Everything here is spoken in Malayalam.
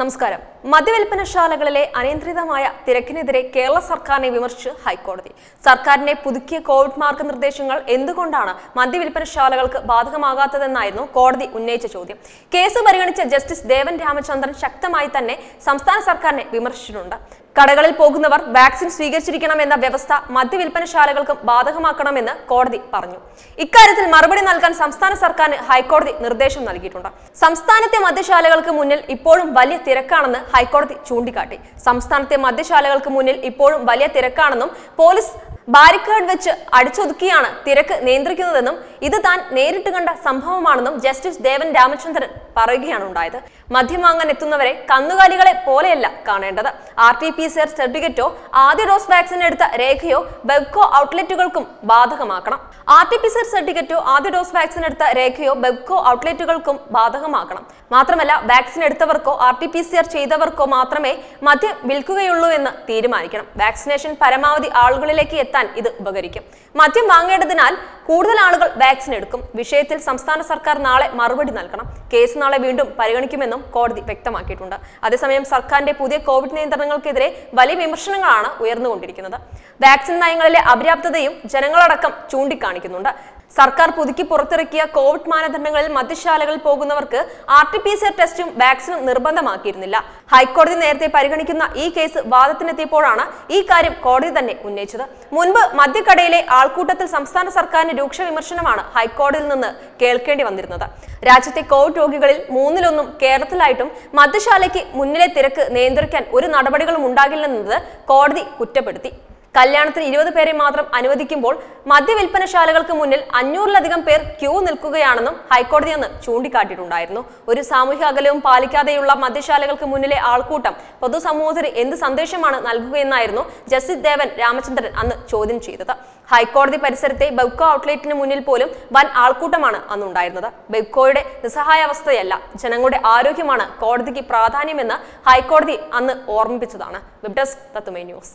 നമസ്കാരം. മദ്യവിൽപ്പനശാലകളിലെ അനിയന്ത്രിതമായ തിരക്കിനെതിരെ കേരള സർക്കാരിനെ വിമർശിച്ച് ഹൈക്കോടതി. സർക്കാരിന്റെ പുതുക്കിയ കോവിഡ് മാർഗനിർദ്ദേശങ്ങൾ എന്തുകൊണ്ടാണ് മദ്യവിൽപ്പനശാലകൾക്ക് ബാധകമാകാത്തതെന്നായിരുന്നു കോടതി ഉന്നയിച്ച ചോദ്യം. കേസ് പരിഗണിച്ച ജസ്റ്റിസ് ദേവൻ രാമചന്ദ്രൻ ശക്തമായി തന്നെ സംസ്ഥാന സർക്കാരിനെ വിമർശിച്ചിട്ടുണ്ട്. കടകളിൽ പോകുന്നവർ വാക്സിൻ സ്വീകരിച്ചിരിക്കണമെന്ന വ്യവസ്ഥ മദ്യവിൽപ്പനശാലകൾക്കും ബാധകമാക്കണമെന്ന് കോടതി പറഞ്ഞു. ഇക്കാര്യത്തിൽ മറുപടി നൽകാൻ സംസ്ഥാന സർക്കാരിന് ഹൈക്കോടതി നിർദ്ദേശം നൽകിയിട്ടുണ്ട്. സംസ്ഥാനത്തെ മദ്യശാലകൾക്ക് മുന്നിൽ ഇപ്പോഴും വലിയ തിരക്കാണെന്ന് ഹൈക്കോടതി ചൂണ്ടിക്കാട്ടി. സംസ്ഥാനത്തെ മദ്യശാലകൾക്ക് മുന്നിൽ ഇപ്പോഴും വലിയ തിരക്കാണെന്നും പോലീസ് ബാരിക്കേഡ് വെച്ച് അടിച്ചൊതുക്കിയാണ് തിരക്ക് നിയന്ത്രിക്കുന്നതെന്നും ഇത് താൻ നേരിട്ട് കണ്ട സംഭവമാണെന്നും ജസ്റ്റിസ് ദേവൻ രാമചന്ദ്രൻ പറയുകയാണ് ഉണ്ടായത്. മദ്യം വാങ്ങാൻ എത്തുന്നവരെ കന്നുകാലികളെ പോലെയല്ല കാണേണ്ടത്. R T P C R സർട്ടിഫിക്കറ്റോ ആദ്യ ഡോസ് വാക്സിൻ എടുത്ത രേഖയോ ബെബ്കോ ഔട്ട്ലെറ്റുകൾക്കും ബാധകമാക്കണം. R T P C R സർട്ടിഫിക്കറ്റോ ആദ്യ ഡോസ് വാക്സിൻ എടുത്ത രേഖയോ ബെബ്കോ ഔട്ട്ലെറ്റുകൾക്കും ബാധകമാക്കണം. മാത്രമല്ല vaccine എടുത്തവർക്കോ R T P C R ചെയ്തവർക്കോ മാത്രമേ മദ്യം വിൽക്കുകയുള്ളൂ എന്ന് തീരുമാനിക്കണം. വാക്സിനേഷൻ പരമാവധി ആളുകളിലേക്ക് എത്താൻ ഇത് ഉപകരിക്കും. മദ്യം വാങ്ങേണ്ടതിനാൽ കൂടുതൽ ആളുകൾ വാക്സിൻ എടുക്കും. വിഷയത്തിൽ സംസ്ഥാന സർക്കാർ നാളെ മറുപടി നൽകണം. കേസ് നാളെ വീണ്ടും പരിഗണിക്കുമെന്നും കോടതി വ്യക്തമാക്കിയിട്ടുണ്ട്. അതേസമയം സർക്കാരിന്റെ പുതിയ കോവിഡ് നിയന്ത്രണങ്ങൾക്കെതിരെ വലിയ വിമർശനങ്ങളാണ് ഉയർന്നുകൊണ്ടിരിക്കുന്നത്. വാക്സിൻ നയങ്ങളിലെ അപര്യാപ്തതയും ജനങ്ങളടക്കം ചൂണ്ടിക്കാണിക്കുന്നുണ്ട്. സർക്കാർ പുതുക്കി പുറത്തിറക്കിയ കോവിഡ് മാനദണ്ഡങ്ങളിൽ മദ്യശാലകൾ പോകുന്നവർക്ക് R T P C R ടെസ്റ്റും വാക്സിനും നിർബന്ധമാക്കിയിരുന്നില്ല. ഹൈക്കോടതി നേരത്തെ പരിഗണിക്കുന്ന ഈ കേസ് വാദത്തിനെത്തിയപ്പോഴാണ് ഈ കാര്യം കോടതി തന്നെ ഉന്നയിച്ചത്. മുൻപ് മദ്യക്കടയിലെ ആൾക്കൂട്ടത്തിൽ സംസ്ഥാന സർക്കാരിന് രൂക്ഷ വിമർശനമാണ് ഹൈക്കോടതിയിൽ നിന്ന് കേൾക്കേണ്ടി വന്നിരുന്നത്. രാജ്യത്തെ കോവിഡ് രോഗികളിൽ മൂന്നിലൊന്നും കേരളത്തിലായിട്ടും മദ്യശാലയ്ക്ക് മുന്നിലെ തിരക്ക് നിയന്ത്രിക്കാൻ ഒരു നടപടികളും ഉണ്ടാകില്ലെന്നത് കോടതി കുറ്റപ്പെടുത്തി. കല്യാണത്തിന് ഇരുപത് പേരെ മാത്രം അനുവദിക്കുമ്പോൾ മദ്യവിൽപ്പനശാലകൾക്ക് മുന്നിൽ അഞ്ഞൂറിലധികം പേർ ക്യൂ നിൽക്കുകയാണെന്നും ഹൈക്കോടതി അന്ന് ചൂണ്ടിക്കാട്ടിയിട്ടുണ്ടായിരുന്നു. ഒരു സാമൂഹിക അകലവും പാലിക്കാതെയുള്ള മദ്യശാലകൾക്ക് മുന്നിലെ ആൾക്കൂട്ടം പൊതുസമൂഹത്തിന് എന്ത് സന്ദേശമാണ് നൽകുകയെന്നായിരുന്നു ജസ്റ്റിസ് ദേവൻ രാമചന്ദ്രൻ അന്ന് ചോദ്യം ചെയ്തത്. ഹൈക്കോടതി പരിസരത്തെ ബെബ്കോ ഔട്ട്ലെറ്റിന് മുന്നിൽ പോലും വൻ ആൾക്കൂട്ടമാണ് അന്നുണ്ടായിരുന്നത്. ബെബ്കോയുടെ നിസ്സഹായാവസ്ഥയല്ല ജനങ്ങളുടെ ആരോഗ്യമാണ് കോടതിക്ക് പ്രാധാന്യമെന്ന് ഹൈക്കോടതി അന്ന് ഓർമ്മിപ്പിച്ചതാണ്. വെബ് ഡെസ്ക് തത്തുമേ ന്യൂസ്.